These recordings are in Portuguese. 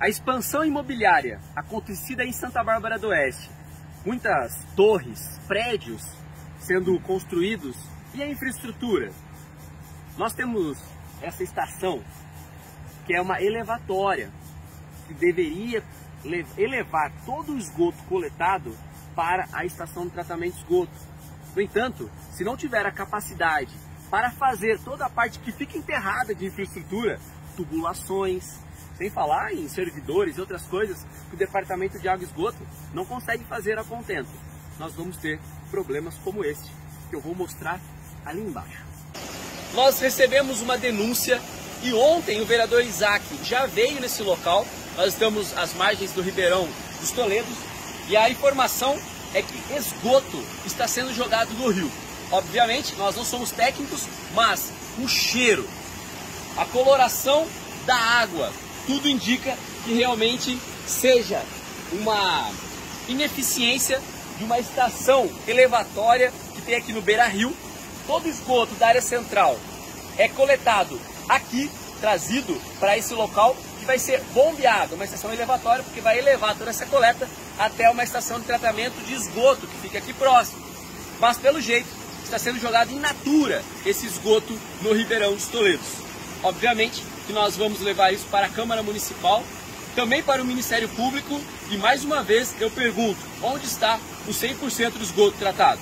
A expansão imobiliária acontecida em Santa Bárbara do Oeste, muitas torres, prédios sendo construídos e a infraestrutura. Nós temos essa estação que é uma elevatória que deveria elevar todo o esgoto coletado para a estação de tratamento de esgoto. No entanto, se não tiver a capacidade para fazer toda a parte que fica enterrada de infraestrutura, tubulações, sem falar em servidores e outras coisas que o Departamento de Água e Esgoto não consegue fazer a contento. Nós vamos ter problemas como este, que eu vou mostrar ali embaixo. Nós recebemos uma denúncia e ontem o vereador Isaac já veio nesse local. Nós estamos às margens do Ribeirão dos Toledos e a informação é que esgoto está sendo jogado no rio. Obviamente, nós não somos técnicos, mas o cheiro, a coloração da água, tudo indica que realmente seja uma ineficiência de uma estação elevatória que tem aqui no Beira Rio. Todo esgoto da área central é coletado aqui, trazido para esse local que vai ser bombeado, uma estação elevatória, porque vai elevar toda essa coleta até uma estação de tratamento de esgoto que fica aqui próximo. Mas pelo jeito está sendo jogado in natura esse esgoto no Ribeirão dos Toledos. Obviamente que nós vamos levar isso para a Câmara Municipal, também para o Ministério Público e mais uma vez eu pergunto, onde está o 100% do esgoto tratado?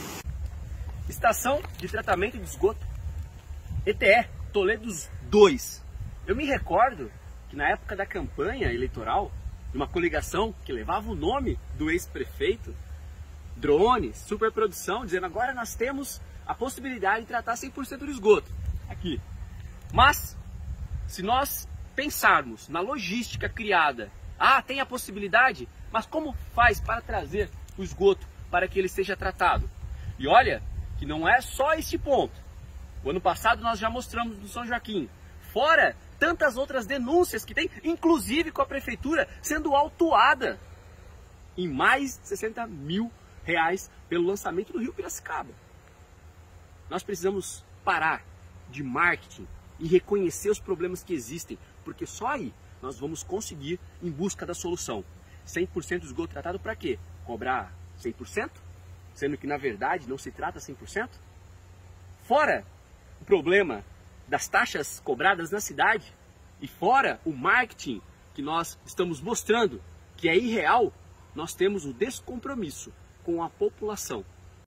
Estação de tratamento de esgoto, ETE, Toledos 2. Eu me recordo que na época da campanha eleitoral, de uma coligação que levava o nome do ex-prefeito, drones, superprodução, dizendo agora nós temos a possibilidade de tratar 100% do esgoto aqui. Mas, se nós pensarmos na logística criada, ah, tem a possibilidade, mas como faz para trazer o esgoto para que ele seja tratado? E olha que não é só este ponto. O ano passado nós já mostramos no São Joaquim. Fora tantas outras denúncias que tem, inclusive com a prefeitura sendo autuada em mais de 60 mil reais pelo lançamento do Rio Piracicaba. Nós precisamos parar de marketing e reconhecer os problemas que existem, porque só aí nós vamos conseguir em busca da solução. 100% de esgoto tratado para quê? Cobrar 100%? Sendo que na verdade não se trata 100%? Fora o problema das taxas cobradas na cidade e fora o marketing que nós estamos mostrando que é irreal, nós temos o descompromisso com a população.